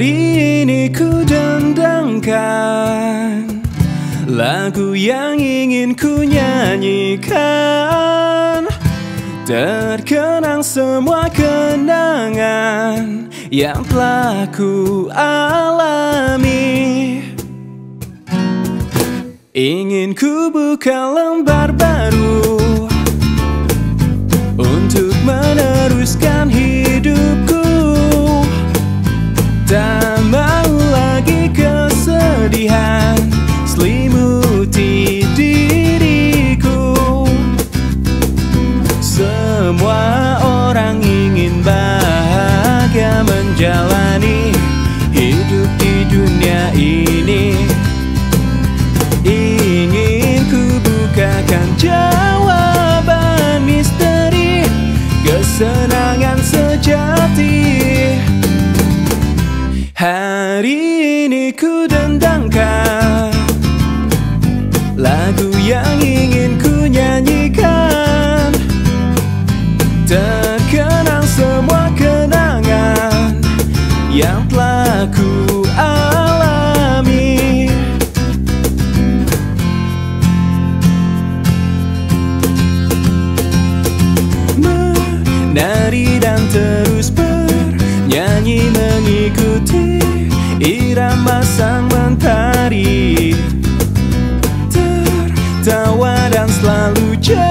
Hari ini ku dendangkan Lagu yang ingin ku nyanyikan. Terkenang semua kenangan Yang telah ku alami. Ingin ku buka lembar baru Untuk meneruskan hidupku. Selimuti diriku. Semua orang ingin bahagia menjalani Hidup di dunia ini. Ingin ku bukakan jawaban misteri Kesenangan sejati. Hari ini ku dendangkan Lagu yang ingin ku nyanyikan. Terkenang semua kenangan Yang telah ku alami. Menari dan terus bernyanyi dan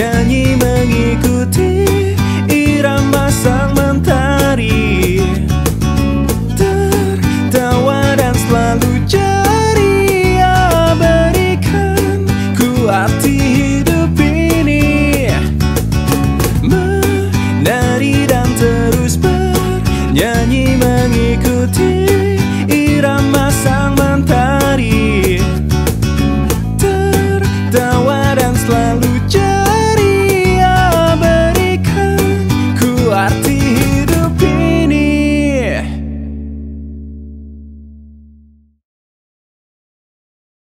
bernyanyi mengikuti irama sang mentari. Tertawa dan selalu ceria Berikan ku arti hidup ini. Menari dan terus bernyanyi mengikuti